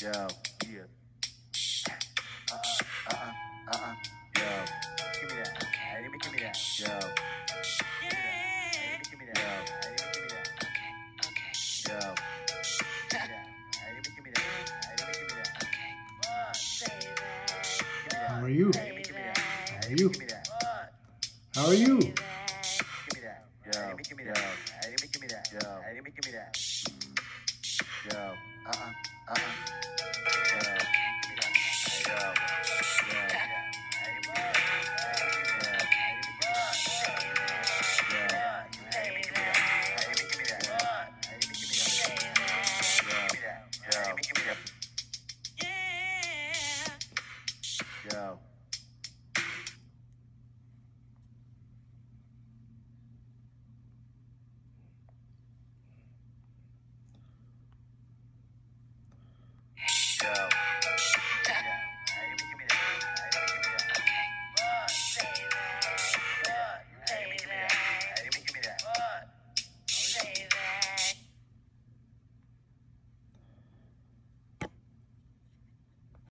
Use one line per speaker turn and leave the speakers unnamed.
Yo, yeah. Uh uh, uh uh, uh uh. Yo, give me that.
Okay.
Hey, me give me that. Yo,
Yeah.
hey, let me give me that. Hey, let me give me that.
Okay. Okay.
Yo, give me that. Hey, let me give me that. Hey, let me give me that.
Okay.
What?
Say that.
Give me that.
How are you?
Hey, let me give me that. Hey,
How are
let
you?
me give me that. What?
How are you?
Say that.
Give me that. Yo, let me give me that. Hey, let me give me that. Yo, hey, let me give me that. Yo, uh uh, uh uh. Yo, give me that. Hey, yo, yo. Yo, hey, let me give me that. Hey, let me give me that. Hey, let me give me that.
Say that.
Yo, give me that. Yo, let me give me that.
Yeah.
Yo. Yeah.